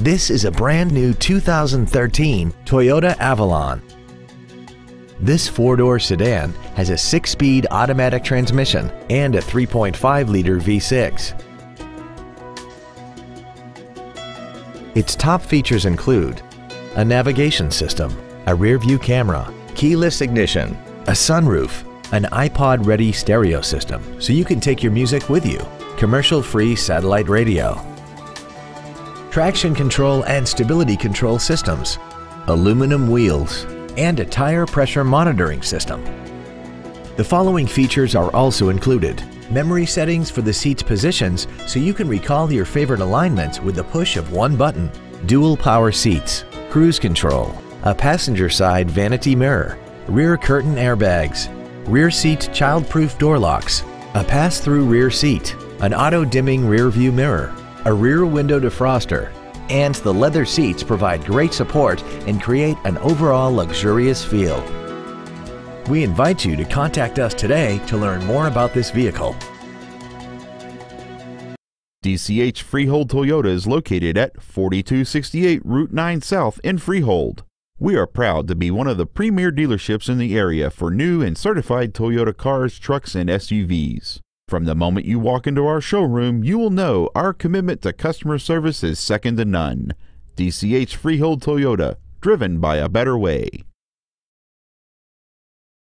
This is a brand new 2013 Toyota Avalon. This four-door sedan has a six-speed automatic transmission and a 3.5-liter V6. Its top features include a navigation system, a rear-view camera, keyless ignition, a sunroof, an iPod-ready stereo system so you can take your music with you, commercial-free satellite radio, traction control and stability control systems, aluminum wheels, and a tire pressure monitoring system. The following features are also included. Memory settings for the seat's positions so you can recall your favorite alignments with the push of one button. Dual power seats, cruise control, a passenger side vanity mirror, rear curtain airbags, rear seat child-proof door locks, a pass-through rear seat, an auto-dimming rear view mirror, a rear window defroster, and the leather seats provide great support and create an overall luxurious feel. We invite you to contact us today to learn more about this vehicle. DCH Freehold Toyota is located at 4268 Route 9 South in Freehold. We are proud to be one of the premier dealerships in the area for new and certified Toyota cars, trucks, and SUVs. From the moment you walk into our showroom, you will know our commitment to customer service is second to none. DCH Freehold Toyota, driven by a better way.